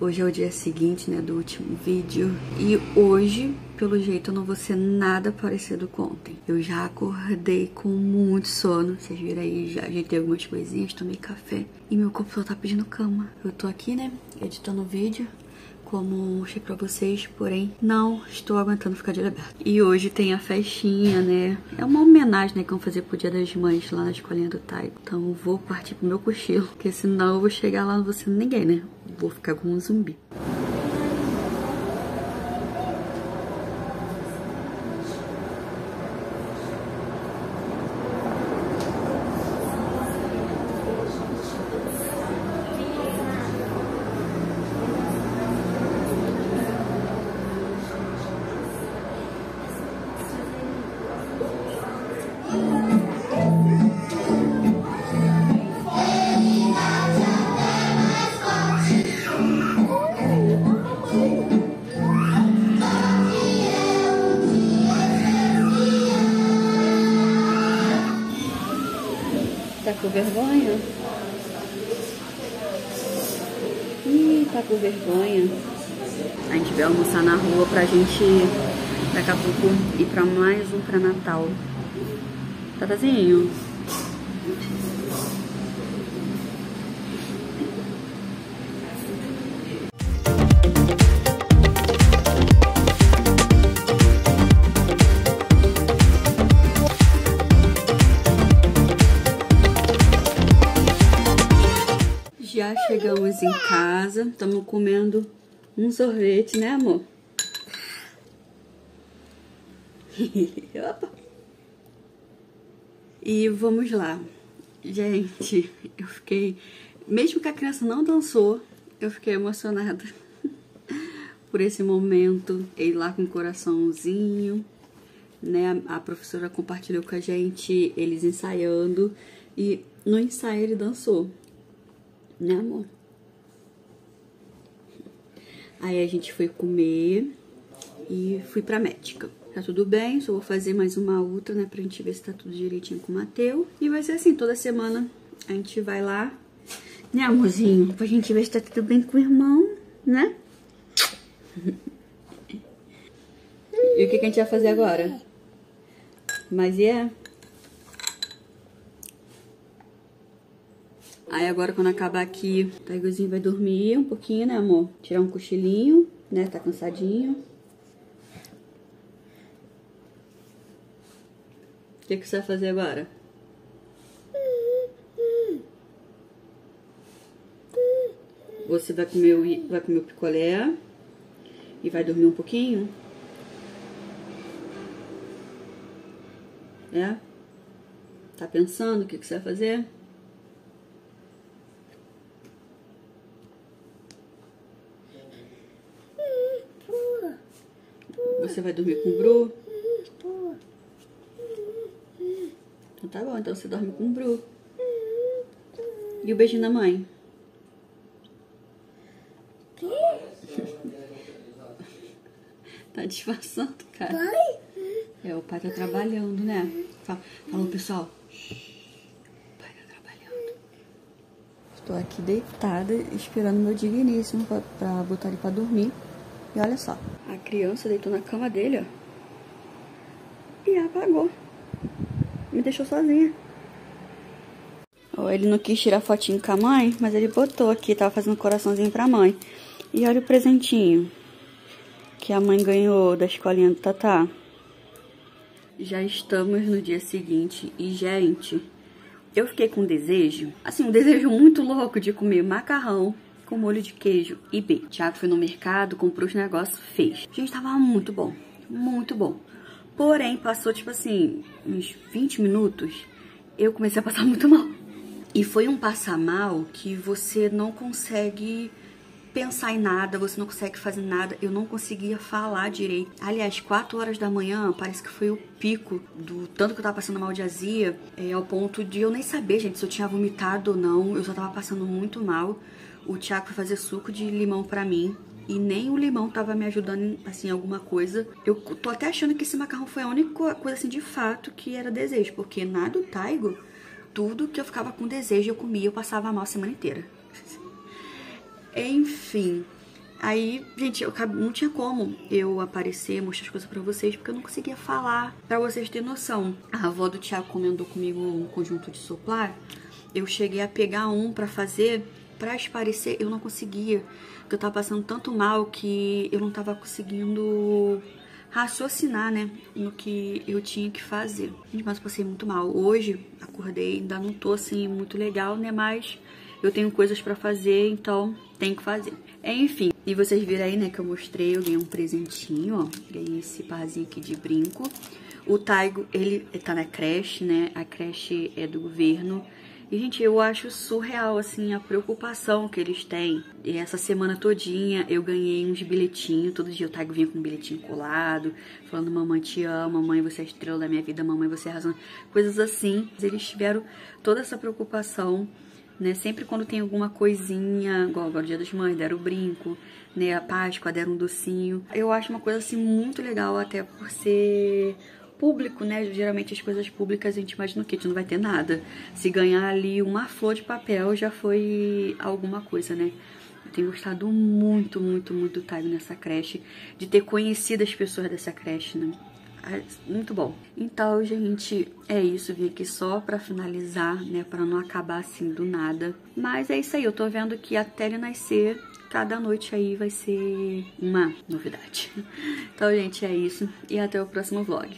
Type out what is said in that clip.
Hoje é o dia seguinte, né, do último vídeo. E hoje, pelo jeito, eu não vou ser nada parecido com ontem. Eu já acordei com muito sono. Vocês viram aí, já ajeitei algumas coisinhas, tomei café. E meu só tá pedindo cama. Eu tô aqui, né, editando o vídeo como mostrei pra vocês, porém não estou aguentando ficar de olho aberto. E hoje tem a festinha, né? É uma homenagem, né, que vão fazer pro Dia das Mães lá na escolinha do Taigo. Então vou partir pro meu cochilo, porque senão eu vou chegar lá não vou ser ninguém, né? Vou ficar como um zumbi. Com vergonha? Ih, tá com vergonha. A gente vai almoçar na rua pra gente daqui a pouco ir pra mais um pré-natal. Tatazinho? Chegamos em casa, estamos comendo um sorvete, né, amor? Opa. E vamos lá. Gente, eu fiquei. Mesmo que a criança não dançou, eu fiquei emocionada por esse momento. Ir lá com o coraçãozinho, né? A professora compartilhou com a gente eles ensaiando. E no ensaio ele dançou né, amor? Aí a gente foi comer e fui pra médica. Tá tudo bem, só vou fazer mais uma outra, né, pra gente ver se tá tudo direitinho com o Mateu. E vai ser assim, toda semana a gente vai lá, né, amorzinho? Pra gente ver se tá tudo bem com o irmão, né? e o que, que a gente vai fazer agora? Mas é? Aí agora quando acabar aqui, o Taigozinho vai dormir um pouquinho, né, amor? Tirar um cochilinho, né? Tá cansadinho. O que, que você vai fazer agora? Você vai comer o, vai comer o picolé e vai dormir um pouquinho? É? Tá pensando o que, que você vai fazer? Você vai dormir com o Bru? Então tá bom, então você dorme com o Bru. E o beijinho da mãe? tá disfarçando, cara. Pai? É, o pai tá trabalhando, né? Fala, falou, pessoal. O pai tá trabalhando. Estou aqui deitada, esperando meu digníssimo pra, pra botar ele pra dormir. E olha só, a criança deitou na cama dele, ó. E apagou. Me deixou sozinha. Ele não quis tirar fotinho com a mãe, mas ele botou aqui, tava fazendo um coraçãozinho pra mãe. E olha o presentinho que a mãe ganhou da escolinha do Tatá. Já estamos no dia seguinte e, gente, eu fiquei com um desejo, assim, um desejo muito louco de comer macarrão com molho de queijo e bacon. Tiago foi no mercado, comprou os negócios, fez. Gente, tava muito bom, muito bom. Porém, passou, tipo assim, uns 20 minutos, eu comecei a passar muito mal. E foi um passar mal que você não consegue pensar em nada, você não consegue fazer nada. Eu não conseguia falar direito. Aliás, 4 horas da manhã parece que foi o pico do tanto que eu tava passando mal de azia, é, ao ponto de eu nem saber, gente, se eu tinha vomitado ou não. Eu só tava passando muito mal. O Thiago foi fazer suco de limão pra mim. E nem o limão tava me ajudando, assim, alguma coisa. Eu tô até achando que esse macarrão foi a única coisa, assim, de fato que era desejo. Porque na do Taigo, tudo que eu ficava com desejo eu comia, eu passava mal a semana inteira. Enfim, Aí, gente, eu não tinha como eu aparecer, mostrar as coisas pra vocês, porque eu não conseguia falar, pra vocês terem noção. A avó do Thiago comentou comigo um conjunto de soplar, eu cheguei a pegar um pra fazer, pra esparecer, eu não conseguia, porque eu tava passando tanto mal que eu não tava conseguindo raciocinar, né, no que eu tinha que fazer. Gente, mas eu passei muito mal. Hoje, acordei, ainda não tô, assim, muito legal, né, mas eu tenho coisas pra fazer, então tenho que fazer. Enfim, e vocês viram aí, né, que eu mostrei, eu ganhei um presentinho, ó. Ganhei esse parzinho aqui de brinco. O Taigo, ele tá na creche, né, a creche é do governo. E, gente, eu acho surreal, assim, a preocupação que eles têm. E essa semana todinha eu ganhei uns bilhetinhos. Todo dia o Taigo vinha com um bilhetinho colado, falando: Mamãe te amo, mamãe você é a estrela da minha vida, mamãe você é a razão. Coisas assim. Eles tiveram toda essa preocupação né? Sempre quando tem alguma coisinha, igual o Dia das Mães, deram o brinco, né? A Páscoa deram um docinho. Eu acho uma coisa assim muito legal, até por ser público, né? Geralmente as coisas públicas a gente imagina que a gente não vai ter nada. Se ganhar ali uma flor de papel já foi alguma coisa, né? Eu tenho gostado muito, muito, muito do Taigo nessa creche, de ter conhecido as pessoas dessa creche, né? Ah, muito bom. Então, gente, é isso. Vim aqui só pra finalizar, né? Pra não acabar assim do nada. Mas é isso aí. Eu tô vendo que até ele nascer, cada noite aí vai ser uma novidade. Então, gente, é isso. E até o próximo vlog.